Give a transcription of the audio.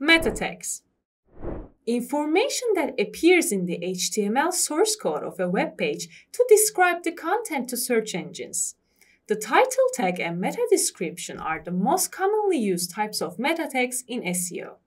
Meta tags. Information that appears in the HTML source code of a web page to describe the content to search engines. The title tag and meta description are the most commonly used types of meta tags in SEO.